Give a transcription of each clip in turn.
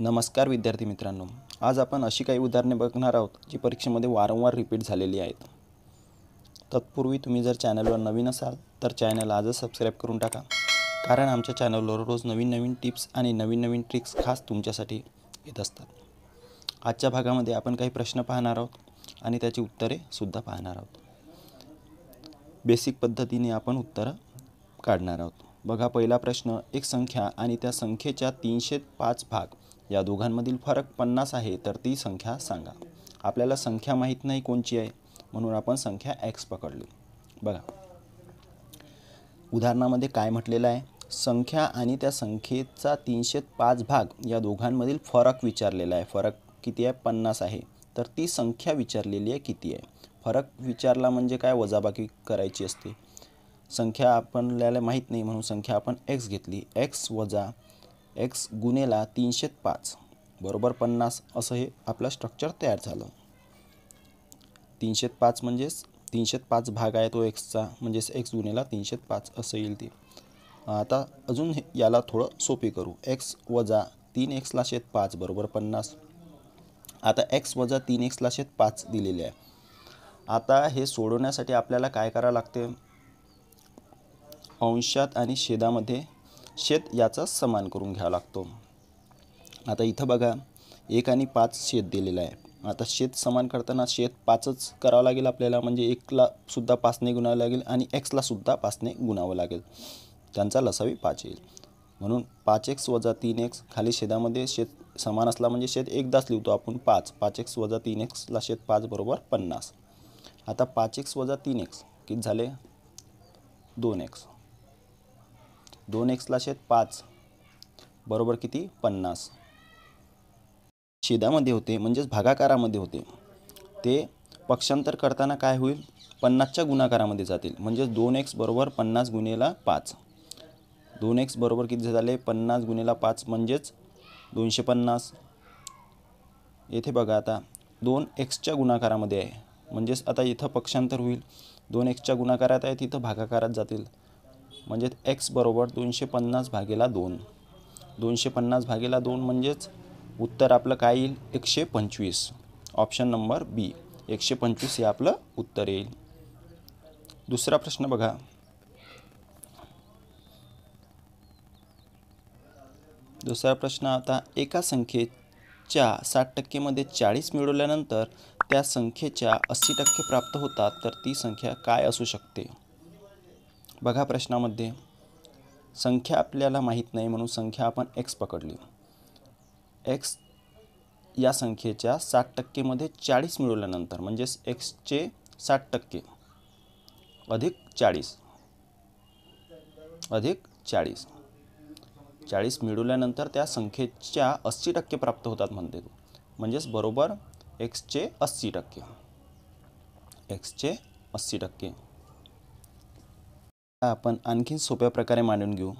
नमस्कार विद्यार्थी मित्रांनो. आज आपण अशी काही उदाहरणे बघणार आहोत जी परीक्षेमध्ये वारंवार रिपीट झालेली आहेत. तत्पूर्वी तुम्ही जर चॅनलवर नवीन असाल तर चॅनल आजच सबस्क्राईब करून टाका. कारण आमच्या चॅनलवर रोज नवीन नवीन टिप्स आणि नवीन नवीन ट्रिक्स खास तुमच्यासाठी येत असतात. आजच्या भागामध्ये आपण काही प्रश्न पाहणार आहोत आणि त्याची उत्तरे सुद्धा पाहणार आहोत. बेसिक पद्धतीने आपण उत्तरं काढणार आहोत. बघा पहिला प्रश्न एक संख्या आणि त्या संख्येच्या तीनशे पाच भाग. या दोघांमधील फरक पन्नास आहे तर ती संख्या सांगा. आपल्याला संख्या माहीत नाही कोणची आहे म्हणून आपण संख्या एक्स पकडली. बघा. उदाहरणामध्ये काय म्हटलेलं आहे? संख्या आणि त्या संख्येचा तीनशे पाच भाग या दोघांमधील फरक विचारलेला आहे. फरक किती आहे? पन्नास आहे. तर ती संख्या विचारलेली आहे किती आहे? फरक विचारला म्हणजे काय? वजाबाकी करायची असते. संख्या आपल्याला माहीत नाही म्हणून संख्या आपण एक्स घेतली. एक्स वजा एक्स गुन्हेला तीनशे पाच. बरोबर पन्नास असं हे आपलं स्ट्रक्चर तयार झालं. तीनशे पाच म्हणजेच तीनशे पाच भाग आहे तो एक्सचा म्हणजेच एक्स गुन्हेला तीनशे पाच असं येईल ते. आता अजून हे याला थोडं सोपे करू. एक्स वजा तीन एक्सला शेत पाच बरोबर पन्नास. आता एक्स वजा तीन एक्सला शेत पाच दिलेले आहे. आता हे सोडवण्यासाठी आपल्याला काय करावं लागते? अंशात आणि छेदामध्ये शेत याचा समान करून घ्यावा लागतो. आता इथं बघा एक आणि पाच शेत दिलेलं आहे. आता शेत समान करताना शेत पाचच करावं लागेल आपल्याला म्हणजे एकला सुद्धा पाचने गुणावं लागेल आणि एक्सला सुद्धा पाचने गुणावं लागेल. त्यांचा लसावी पाच येईल. म्हणून पाच एक्स वजा तीन एक्स खाली शेतामध्ये शेत समान असला म्हणजे शेत एकदाच लिहितो आपण पाच. पाच एक्स वजा तीन एक्सला शेत पाच बरोबर पन्नास. आता पाच एक्स वजा तीन एक्स किती झाले? दोन एक्स. दोन एक्सला शेत पाच. बरोबर किती? पन्नास. छेदामध्ये होते म्हणजेच भागाकारामध्ये होते. ते पक्षांतर करताना काय होईल? पन्नासच्या गुणाकारामध्ये जातील. म्हणजेच दोन एक्स बरोबर पन्नास गुन्हेला पाच. दोन एक्स बरोबर किती झाले? पन्नास गुन्हेला पाच म्हणजेच दोनशे पन्नास. येथे बघा आता दोन एक्सच्या गुणाकारामध्ये आहे. म्हणजेच आता इथं पक्षांतर होईल. दोन एक्सच्या गुणाकारात आहे तिथं भागाकारात जातील. म्हणजे एक्स बरोबर दोनशे पन्नास भागेला दोन. दोनशे पन्नास भागेला दोन म्हणजेच उत्तर आपलं काय येईल? एकशे पंचवीस. ऑप्शन नंबर बी एकशे पंचवीस हे आपलं उत्तर येईल. दुसरा प्रश्न बघा. दुसरा प्रश्न आता एका संख्येच्या साठ टक्केमध्ये चाळीस मिळवल्यानंतर त्या संख्येच्या अस्सी टक्के प्राप्त होतात तर ती संख्या काय असू शकते? बघा प्रश्नामध्ये. संख्या आपल्याला माहीत नाही म्हणून संख्या आपण एक्स पकडली. एक्स या संख्येच्या साठ टक्केमध्ये चाळीस मिळवल्यानंतर म्हणजेच एक्सचे साठ टक्के अधिक चाळीस अधिक चाळीस. चाळीस मिळवल्यानंतर त्या संख्येच्या अस्सी टक्के प्राप्त होतात म्हणते तू. म्हणजेच बरोबर एक्सचे अस्सी टक्के. एक्सचे अस्सी टक्के. आपण आणखीन सोप्या प्रकारे मांडून घेऊ.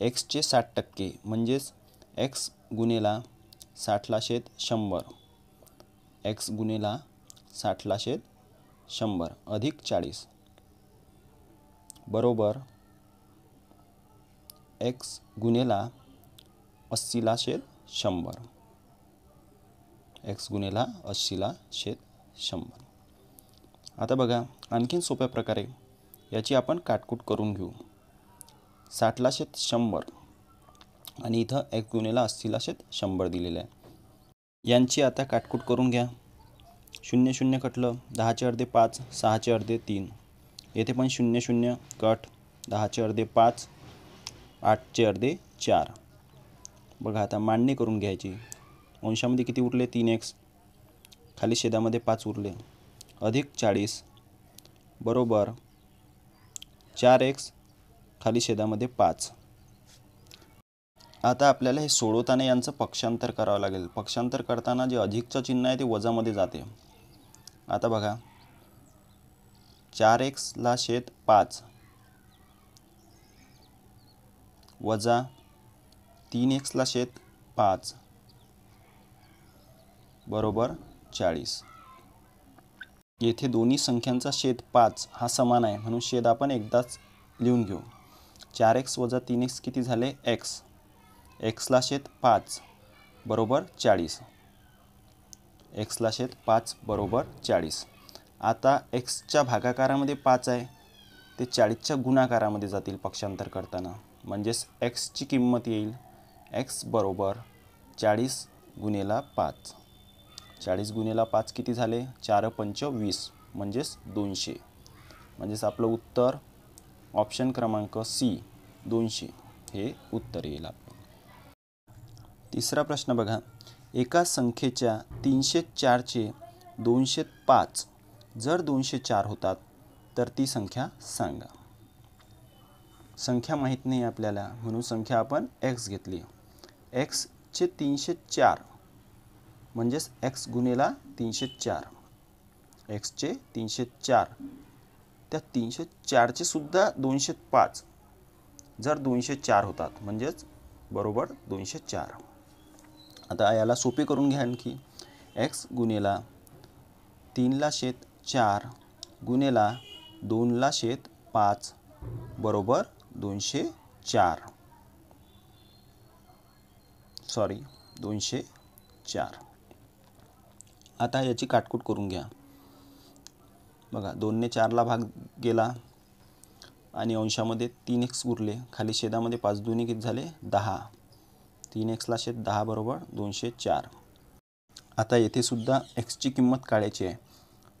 एक्सचे साठ टक्के म्हणजेच एक्स गुन्हेला साठला शेत शंभर. एक्स गुन्हेला साठला शेत शंभर अधिक चाळीस. बरोबर. एक्स गुन्हेला अस्सीला शेत शंभर. एक्स गुन्हेला अस्सीला शेत शंभर. आता बघा आणखीन सोप्या प्रकारे याची आपण काटकूट करून घेऊ. साठला शेत शंभर आणि इथं एक गुन्हेला अस्सीला शेत शंभर दिलेलं आहे. यांची आता काटकूट करून घ्या. शून्य शून्य कटलं दहाचे अर्धे पाच सहाचे अर्धे तीन. येथे पण शून्य शून्य कट दहाचे अर्धे पाच आठचे अर्धे चार. बघा आता मांडणी करून घ्यायची. अंशामध्ये किती उरले? तीन एक्स. खाली शेदामध्ये पाच उरले. अधिक चाळीस. बरोबर. चार एक्स खाली छेदामध्ये पाच. आता आपल्याला हे सोडवताना यांचं पक्षांतर करावं लागेल. पक्षांतर करताना जे अधिकचं चिन्ह आहे ते वजामध्ये जाते. आता बघा. चार एक्सला शेत पाच. वजा तीन एक्सला शेत पाच. बरोबर चाळीस. येथे दोन्ही संख्यांचा शेद पाच हा समान आहे. म्हणून शेद आपण एकदाच लिहून घेऊ. चार एक्स वजा तीन एक्स किती झाले? एक्स. एक्सला शेत पाच बरोबर चाळीस. एक्सला शेत पाच बरोबर चाळीस. आता एक्सच्या भागाकारामध्ये पाच आहे. ते चाळीसच्या गुणाकारामध्ये जातील पक्षांतर करताना. म्हणजेच एक्सची किंमत येईल. एक्स बरोबर चाळीस गुणेला पाच. चाळीस गुणेला पाच किती झाले? चार पंच वीस म्हणजेच दोनशे. म्हणजेच आपलं उत्तर ऑप्शन क्रमांक सी दोनशे. हे उत्तर येईल आपलं तिसरा प्रश्न बघा. एका संख्येच्या तीनशे चारचे दोनशे पाच जर दोनशे चार होतात तर ती संख्या सांगा. संख्या माहीत नाही आपल्याला म्हणून संख्या आपण एक्स घेतली. एक्सचे तीनशे चार म्हणजेच एक्स गुणेला तीनशे चार. एक्सचे तीनशे चार. त्या तीनशे चारचे सुद्धा दोनशे पाच. जर दोनशे चार होतात म्हणजेच बरोबर दोनशे चार. आता याला सोपे करून घ्या आणखी. एक्स गुणेला तीनला शेत चार गुणेला दोनला शेत पाच. बरोबर दोनशे चार. सॉरी दोनशे चार. आता याची काटकूट करून घ्या. बघा दोनने चारला भाग गेला आणि अंशामध्ये तीन एक्स उरले. खाली शेदामध्ये पाच दोन्ही किती झाले? दहा. तीन एक्सला शेत दहा बरोबर दोनशे चार. आता येथेसुद्धा एक्सची किंमत काढायची आहे.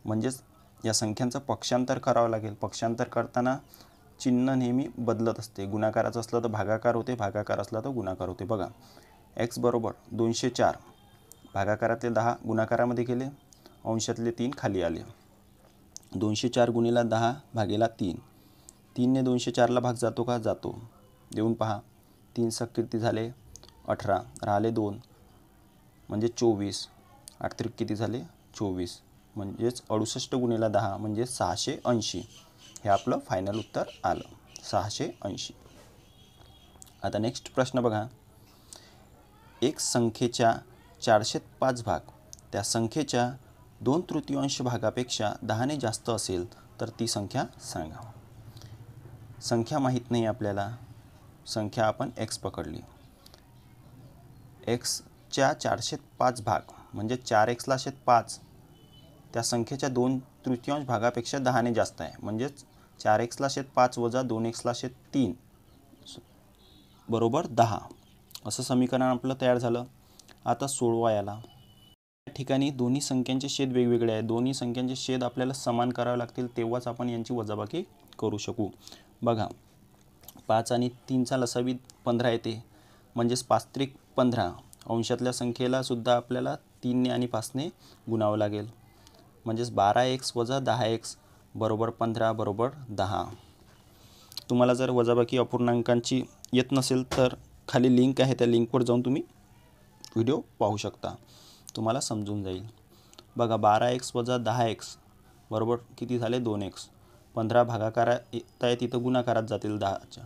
म्हणजेच या संख्यांचं पक्षांतर करावं लागेल. पक्षांतर करताना चिन्ह नेहमी बदलत असते. गुणाकाराचं असलं तर भागाकार होते भागाकार असला तर गुणाकार होते. बघा एक्स बरोबर दोनशे चार. भागाकारातले दहा गुणाकारामध्ये गेले. अंशातले तीन खाली आले. दोनशे चार गुणेला दहा भागेला तीन. तीनने दोनशे चारला भाग जातो का? जातो. देऊन पहा. तीन सक किती झाले अठरा. राहिले दोन. म्हणजे चोवीस. आठत्रिक किती झाले? चोवीस. म्हणजेच अडुसष्ट गुणेला दहा म्हणजे सहाशे ऐंशी. हे आपलं फायनल उत्तर आलं. सहाशे ऐंशी. आता नेक्स्ट प्रश्न बघा. एक संख्येच्या चारशे पाच भाग. त्या संख्येच्या दोन तृतीयांश भागापेक्षा दहाने जास्त असेल तर ती संख्या सांगा संख्या माहीत नाही आपल्याला. संख्या आपण एक्स पकडली. एक्सच्या चारशे पाच भाग म्हणजे चार एक्सला शेत पाच त्या संख्येच्या दोन तृतीयांश भागापेक्षा दहाने जास्त आहे. म्हणजेच चार एक्सला शेत पाच वजा दोन एक्सला शेत तीन बरोबर दहा. असं समीकरण आपलं तयार झालं. आता सोळवा याला. या ठिकाणी दोन्ही संख्यांचे शेद वेगवेगळे आहे दोन्ही संख्यांचे शेद आपल्याला समान करावे लागतील तेव्हाच आपण यांची वजाबाकी करू शकू. बघा पाच आणि तीनचा लसावी पंधरा येते. म्हणजेच पाच त्रिक पंधरा. अंशातल्या संख्येलासुद्धा आपल्याला तीनने आणि पाचने गुणावं लागेल. म्हणजेच बारा एक्स वजा दहा एक्स बरोबर पंधरा बरोबर दहा. तुम्हाला जर वजाबाकी अपूर्णांकांची येत नसेल तर खाली लिंक आहे. त्या लिंकवर जाऊन तुम्ही व्हिडिओ पाहू शकता. तुम्हाला समजून जाईल. बघा बारा एक्स वजा दहा एक्स बरोबर किती झाले? दोन एक्स. पंधरा भागाकारा येत आहे तिथं गुणाकारात जातील दहाच्या.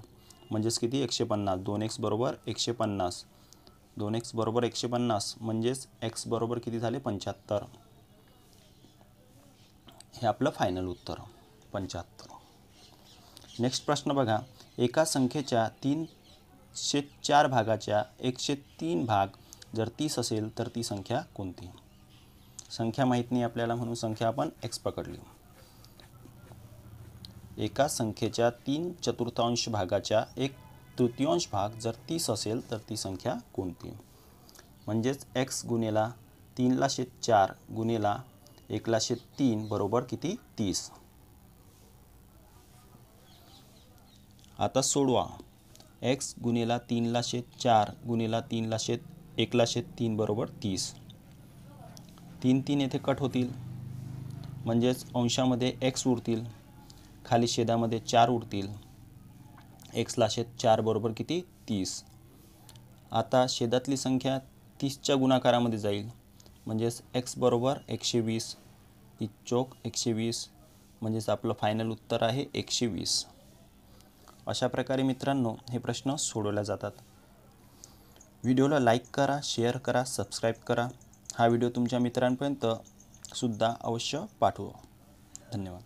म्हणजेच किती? एकशे पन्नास. दोन एक्स बरोबर एकशे पन्नास. दोन एक्स बरोबर एकशे पन्नास म्हणजेच एक्स बरोबर किती झाले? पंच्याहत्तर. हे आपलं फायनल उत्तर. पंच्याहत्तर. नेक्स्ट प्रश्न बघा. एका संख्येच्या तीनशे चार भागाच्या एकशे तीन भाग जर तीस असेल तर ती संख्या कोणती? संख्या माहीत नाही आपल्याला म्हणून संख्या आपण एक्स पकडली. एका संख्येच्या तीन चतुर्थांश भागाच्या एक तृतीयांश भाग जर तीस असेल तर ती संख्या कोणती? म्हणजेच एक्स गुणेला तीनला शेत चार गुणेला एकला शेत तीन बरोबर किती? तीस. आता सोडवा. एक्स गुणेला तीनला शेत चार गुणेला तीनला शेत एकलाशे तीन बरोबर तीस. तीन तीन येथे कट होतील. म्हणजेच अंशामध्ये एक्स उरतील. खाली छेदामध्ये चार उरतील. एक्सलाशे चार बरोबर किती? तीस. आता छेदातली संख्या तीसच्या गुणाकारामध्ये जाईल. म्हणजेच एक्स बरोबर एकशे वीस. ती चोक एकशे वीस. म्हणजेच आपलं फायनल उत्तर आहे एकशे वीस. अशा प्रकारे मित्रांनो हे प्रश्न सोडवल्या जातात. व्हिडिओला लाईक करा शेअर करा सबस्क्राईब करा. हा व्हिडिओ तुमच्या मित्रांपर्यंत सुद्धा अवश्य पाठवा. धन्यवाद.